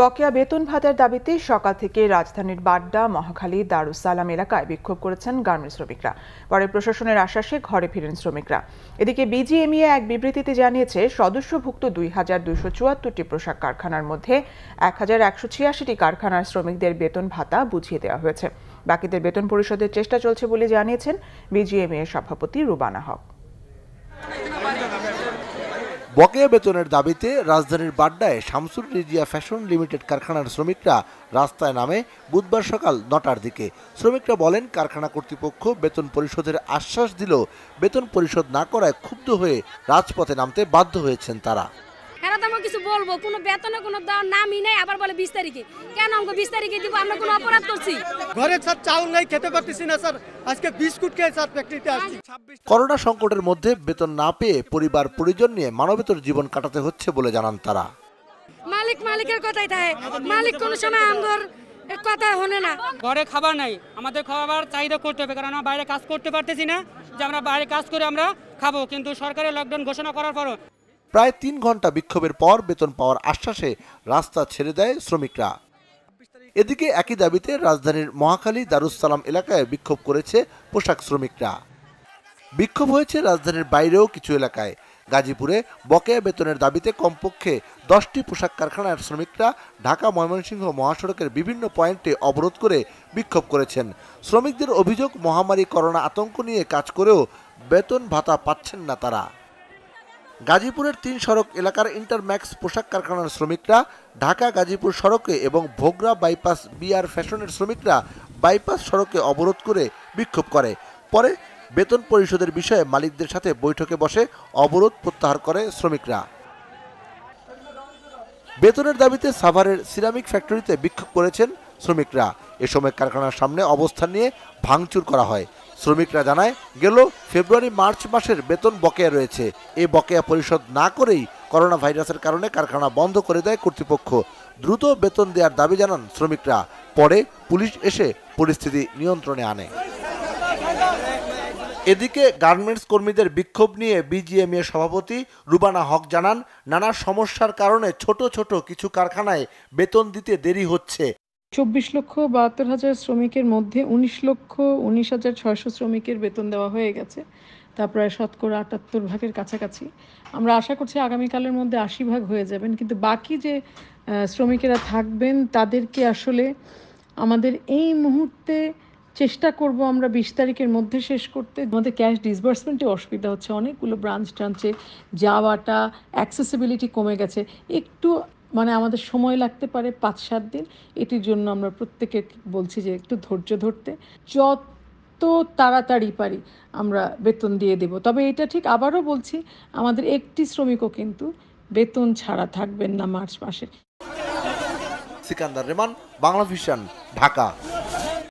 বকেয়া বেতন ভাতার দাবিতে সকাল থেকে রাজধানীর বাড্ডা, মহাখালী, দারুসালাম এলাকায় বিক্ষোভ করেছেন গার্মেন্টস শ্রমিকরা। পরে প্রশাসনের আশ্বাসে ঘরে ফিরেন শ্রমিকরা। এদিকে বিজিএমইএ এক বিবৃতিতে জানিয়েছে, সদস্যভুক্ত দুই হাজার দুইশো চুয়াত্তরটি পোশাক কারখানার মধ্যে এক হাজার একশো ছিয়াশিটি কারখানার শ্রমিকদের বেতন ভাতা বুঝিয়ে দেওয়া হয়েছে। বাকিদের বেতন পরিশোধের চেষ্টা চলছে বলে জানিয়েছেন বিজিএমইএ সভাপতি রুবানা হক। বকেয়া বেতনের দাবিতে রাজধানীর বাড্ডায় শামসুর রিজিয়া ফ্যাশন লিমিটেড কারখানার শ্রমিকরা রাস্তায় নামে বুধবার সকাল নটার দিকে। শ্রমিকরা বলেন, কারখানা কর্তৃপক্ষ বেতন পরিশোধের আশ্বাস দিল। বেতন পরিশোধ না করায় ক্ষুব্ধ হয়ে রাজপথে নামতে বাধ্য হয়েছেন তারা। আমরা কিছু বলব? কোনো বেতনে কোনো নামই নেই আবার বলে বিশ তারিখে। কেন আমাকে বিশ তারিখে দিব? আমরা কোনো অপরাধ করছি। ঘরে স্যার চাউল নাই খেতে পারতেছি না স্যার। আজকে বিস্কুট খেয়ে স্যার ফ্যাক্টরিতে আসছি। করোনা সংকটের মধ্যে বেতন না পেয়ে পরিবার পরিজন নিয়ে মানবেতর জীবন কাটাতে হচ্ছে বলে জানান তারা। মালিক মালিকের কথাই থাকে মালিক কোনো সময় আমগর কথা হনে না। ঘরে খাবার নাই। আমাদের খাবার চাহিদা করতে হবে কারণ আমরা বাইরে কাজ করতে পারতেছি না। যে আমরা বাইরে কাজ করে আমরা খাব কিন্তু সরকারের লকডাউন ঘোষণা করার পরও প্রায় তিন ঘণ্টা বিক্ষোভের পর বেতন পাওয়ার আশ্বাসে রাস্তা ছেড়ে দেয় শ্রমিকরা। এদিকে একই দাবিতে রাজধানীর মহাখালী দারুসালাম এলাকায় বিক্ষোভ করেছে পোশাক শ্রমিকরা। বিক্ষোভ হয়েছে রাজধানীর বাইরেও কিছু এলাকায়। গাজীপুরে বকেয়া বেতনের দাবিতে কমপক্ষে দশটি পোশাক কারখানার শ্রমিকরা ঢাকা, ময়মনসিংহ মহাসড়কের বিভিন্ন পয়েন্টে অবরোধ করে বিক্ষোভ করেছেন। শ্রমিকদের অভিযোগ, মহামারী করোনা আতঙ্ক নিয়ে কাজ করেও বেতন ভাতা পাচ্ছেন না তারা। গাজীপুরের তিন সড়ক এলাকার ইন্টারম্যাক্স পোশাক কারখানার শ্রমিকরা, ঢাকা গাজীপুর সড়কে এবং ভোগরা বাইপাস বিআর ফ্যাশনের শ্রমিকরা বাইপাস সড়কে অবরোধ করে বিক্ষোভ করে। পরে বেতন পরিশোধের বিষয়ে মালিকদের সাথে বৈঠকে বসে অবরোধ প্রত্যাহার করে শ্রমিকরা। বেতনের দাবিতে সাভারের সিরামিক ফ্যাক্টরিতে বিক্ষোভ করেছেন শ্রমিকরা। এ সময় কারখানার সামনে অবস্থান নিয়ে ভাঙচুর করা হয়। শ্রমিকরা জানায়, গেল ফেব্রুয়ারি মার্চ মাসের বেতন বকেয়া রয়েছে। এই বকেয়া পরিশোধ না করেই করোনা ভাইরাসের কারণে কারখানা বন্ধ করে দেয় কর্তৃপক্ষ। দ্রুত বেতন দেওয়ার দাবি জানান শ্রমিকরা। পরে পুলিশ এসে পরিস্থিতি নিয়ন্ত্রণে আনে। এদিকে গার্মেন্টস কর্মীদের বিক্ষোভ নিয়ে বিজিএমএ সভাপতি রুবানা হক জানান, নানা সমস্যার কারণে ছোট ছোট কিছু কারখানায় বেতন দিতে দেরি হচ্ছে। চব্বিশ লক্ষ বাহাত্তর হাজার শ্রমিকের মধ্যে উনিশ লক্ষ উনিশ হাজার ছয়শো শ্রমিকের বেতন দেওয়া হয়ে গেছে। তা প্রায় শতকরা আটাত্তর ভাগের কাছাকাছি। আমরা আশা করছি আগামীকালের মধ্যে আশি ভাগ হয়ে যাবেন, কিন্তু বাকি যে শ্রমিকেরা থাকবেন তাদেরকে আসলে আমাদের এই মুহূর্তে চেষ্টা করব আমরা বিশ তারিখের মধ্যে শেষ করতে। আমাদের ক্যাশ ডিসবার্সমেন্টে অসুবিধা হচ্ছে, অনেকগুলো ব্রাঞ্চ ট্রাঞ্চে যাওয়াটা অ্যাক্সেসিবিলিটি কমে গেছে। একটু মানে আমাদের সময় লাগতে পারে পাঁচ সাত দিন। এটির জন্য আমরা প্রত্যেকে বলছি যে একটু ধৈর্য ধরতে। যত তাড়াতাড়ি পারি আমরা বেতন দিয়ে দেব। তবে এটা ঠিক আবারও বলছি, আমাদের একটি শ্রমিকও কিন্তু বেতন ছাড়া থাকবেন না মার্চ মাসে। সিকান্দার রেমান বাংলা ভিশন ঢাকা।